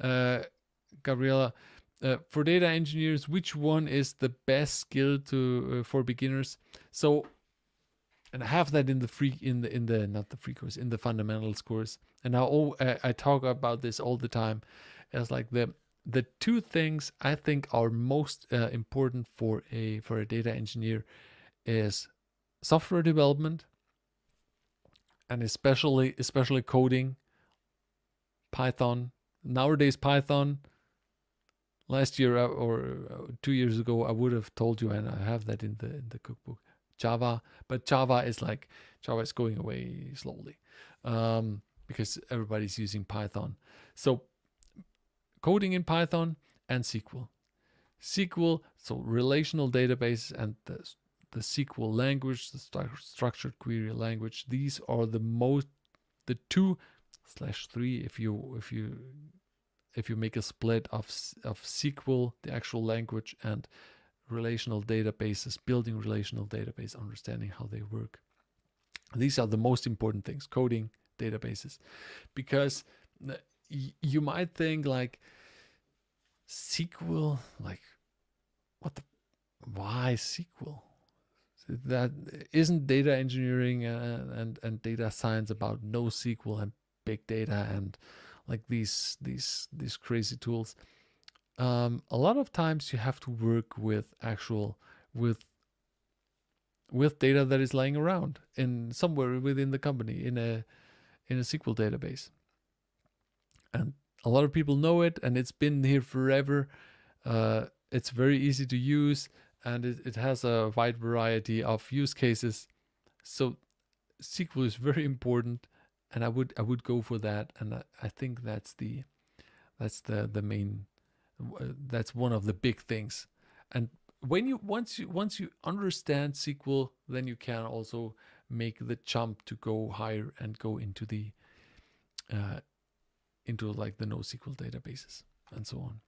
uh, Gabriela, uh, for data engineers, which one is the best skill to uh, for beginners? So, and I have that in the free in the in the not the free course in the fundamentals course, and I all uh, I talk about this all the time. It's like the the two things I think are most uh, important for a for a data engineer is software development and especially especially coding python nowadays python last year uh, or uh, two years ago i would have told you and i have that in the in the cookbook java but java is like java is going away slowly um, because everybody's using python so coding in python and sql sql so relational database and the the SQL language, the stru- structured query language. These are the most, the two slash three if you if you if you make a split of of SQL, the actual language, and relational databases, building relational database, understanding how they work. These are the most important things: coding, databases, because you might think like SQL, like what the why SQL? that isn't data engineering and, and, and data science about NoSQL and big data and like these these these crazy tools. Um, a lot of times you have to work with actual with with data that is lying around in somewhere within the company in a in a SQL database. And a lot of people know it and it's been here forever. Uh, it's very easy to use and it, it has a wide variety of use cases. So SQL is very important, and I would I would go for that, and I, I think that's the that's the the main that's one of the big things. And when you once you once you understand SQL, then you can also make the jump to go higher and go into the uh, into like the NoSQL databases and so on.